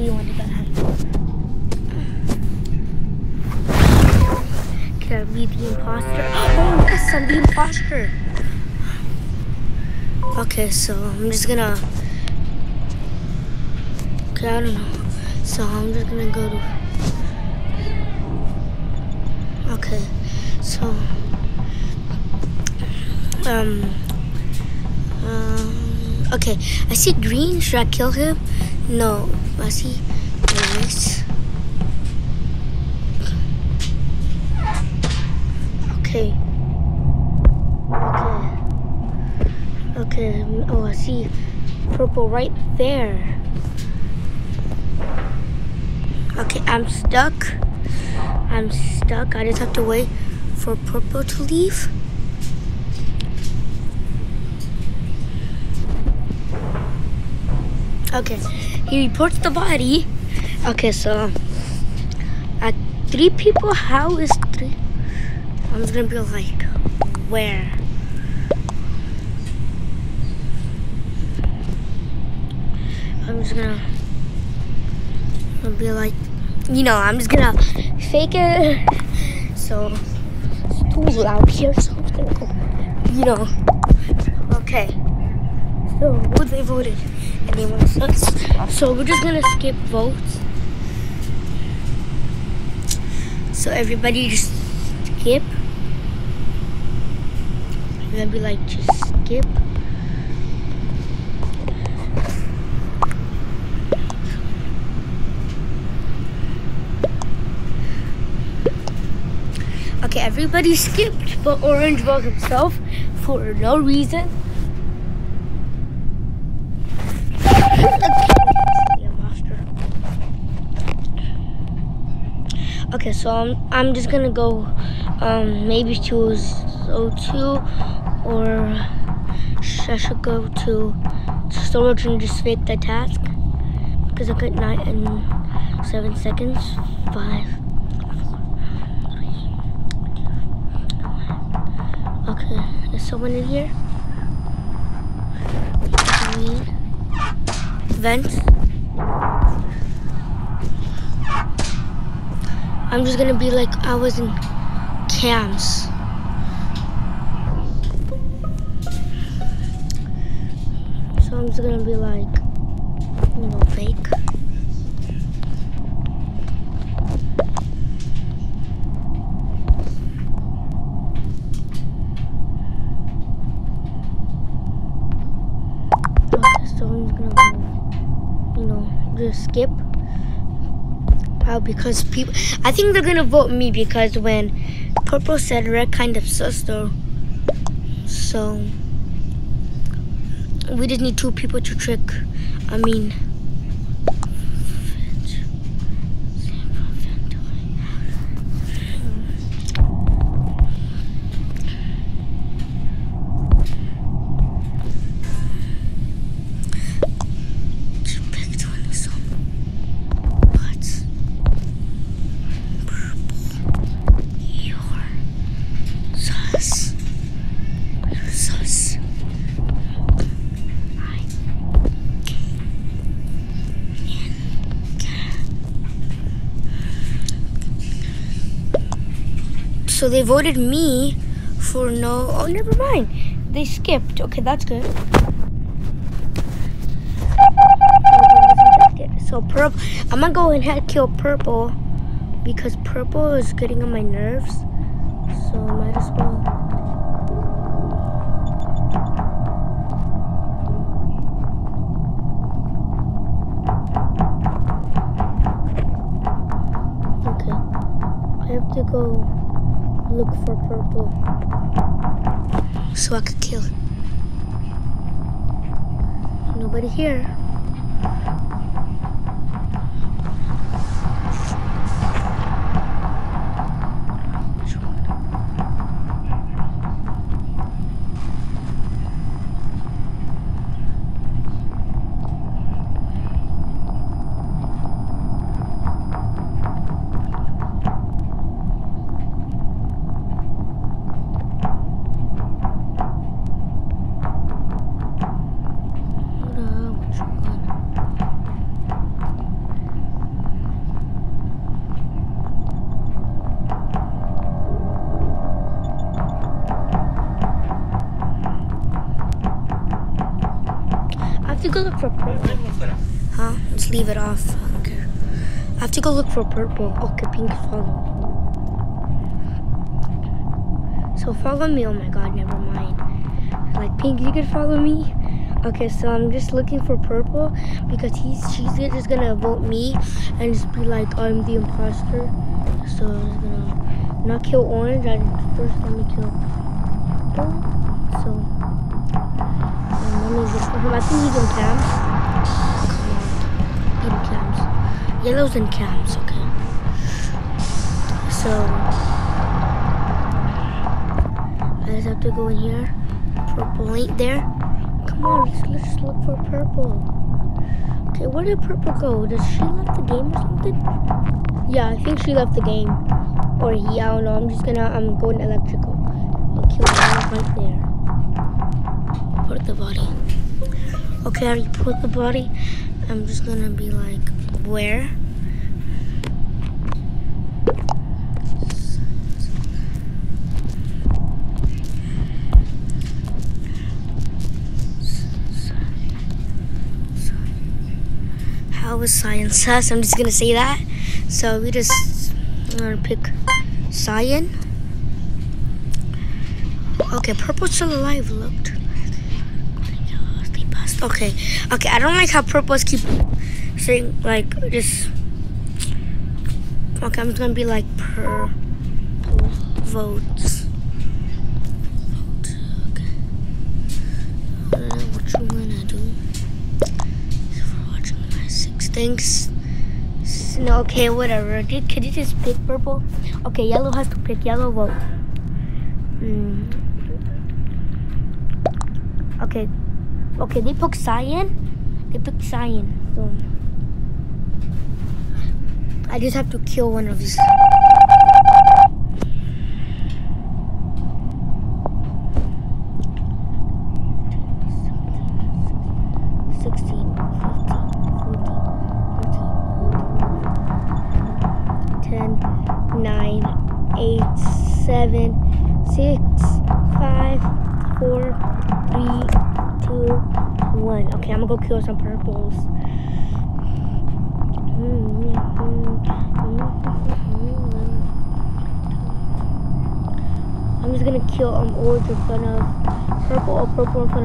really want to go home. Can I be the imposter? Oh yes, I'm the imposter. Okay, so I'm just gonna. Okay, I don't know. So I'm just gonna go to. Okay, so. Um. Um. Okay, I see green. Should I kill him? No, See white. Okay. Okay. Okay. Oh, I see purple right there. Okay, I'm stuck. I'm stuck. I just have to wait for purple to leave. Okay, he reports the body. Okay, so at three people, how is three? I'm just gonna be like, where? I'm just gonna, gonna be like, you know, I'm just gonna fake it. So, it's loud here, so I'm gonna go, you know. Okay. So, what they voted? Anyone else? So, we're just gonna skip votes. So, everybody just skip. And then be like, just skip. Okay, everybody skipped, but Orange voted himself for no reason. Okay, so I'm, I'm just gonna go um, maybe to O2 or I should go to storage and just fake the task because I got nine and seven seconds. Five. Okay, is someone in here? Me. Vents. I'm just gonna be like I was in cams. So I'm just gonna be like, you know, fake. Okay, so I'm just gonna go, you know, just skip. Uh, because people, I think they're gonna vote me because when purple said red kind of sus though. So we just need two people to trick. I mean. So they voted me for no. Oh, never mind. They skipped. Okay, that's good. So purple. I'm gonna go ahead and kill purple because purple is getting on my nerves. So might as well. Okay. I have to go look for purple so I could kill. Nobody here. Go look for purple. Huh? Let's leave it off. I. I have to go look for purple. Okay, pink, follow. So follow me. Oh my god, never mind. Like pink, you could follow me. Okay, so I'm just looking for purple because he's she's just gonna vote me and just be like I'm the imposter. So I'm gonna not kill orange. I first let me kill purple. So him. I think he's in on, in cams. Yellow's in cams. Okay. So I just have to go in here. Purple ain't there. Come on, let's, let's look for purple. Okay, where did purple go? Does she left the game or something? Yeah, I think she left the game. Or yeah, I don't know. I'm just gonna, I'm going electrical. I'll kill her right there. Put the body. Okay, I put the body. I'm just gonna be like, where? how was science test. I'm just gonna say that. So we just gonna pick cyan. Okay, purple's still alive. Looked. Okay, okay. I don't like how purples keep saying like just. Okay, I'm just gonna be like per votes. Okay. what you wanna do? Thanks. No, okay, whatever. Did, could you just pick purple? Okay, yellow has to pick yellow vote. Mm. Okay. Okay, they pick cyan. They pick cyan. So I just have to kill one of these. 1. Okay, I'm gonna go kill some purples. I'm just gonna kill um orange in front of purple or purple in front of